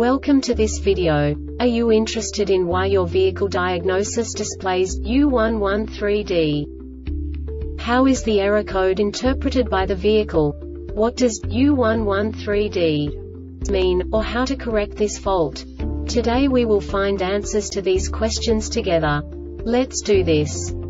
Welcome to this video. Are you interested in why your vehicle diagnosis displays U113D? How is the error code interpreted by the vehicle? What does U113D mean, or how to correct this fault? Today we will find answers to these questions together. Let's do this.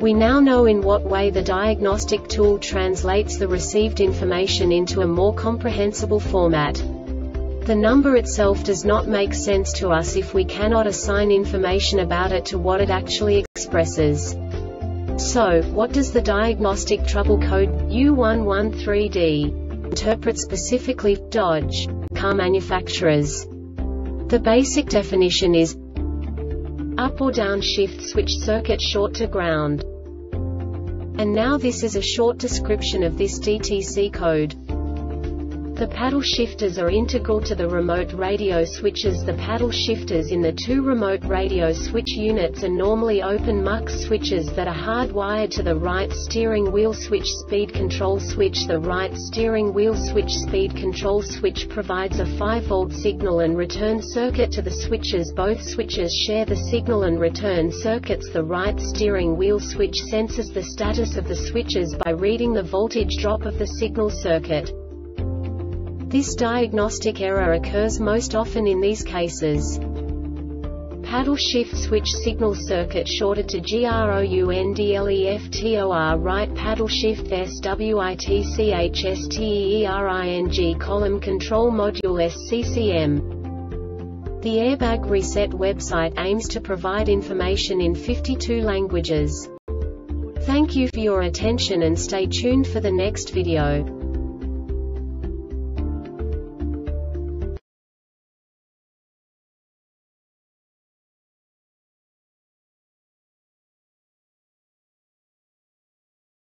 We now know in what way the diagnostic tool translates the received information into a more comprehensible format. The number itself does not make sense to us if we cannot assign information about it to what it actually expresses. So, what does the diagnostic trouble code U113D interpret specifically Dodge car manufacturers? The basic definition is up or down shift switch circuit short to ground. And now this is a short description of this DTC code. The paddle shifters are integral to the remote radio switches. The paddle shifters in the two remote radio switch units are normally open mux switches that are hardwired to the right steering wheel switch speed control switch. The right steering wheel switch speed control switch provides a 5V signal and return circuit to the switches. Both switches share the signal and return circuits. The right steering wheel switch senses the status of the switches by reading the voltage drop of the signal circuit. This diagnostic error occurs most often in these cases. Paddle shift switch signal circuit shorted to GROUNDLEFTOR right paddle shift SWITCHSTEERING column control module SCCM. The Airbag Reset website aims to provide information in 52 languages. Thank you for your attention and stay tuned for the next video.